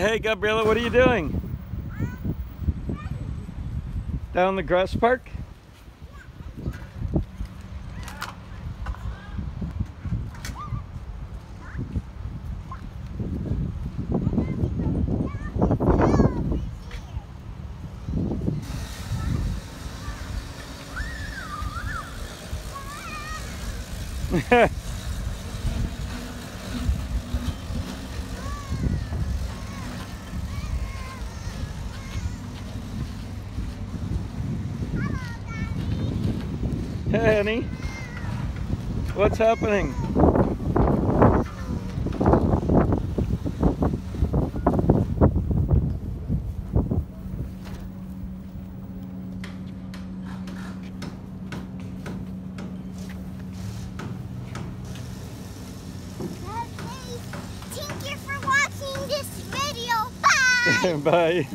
Hey, Gabriella, what are you doing? Down the grass park? Hey, honey. What's happening? Thank you for watching this video. Bye! Bye.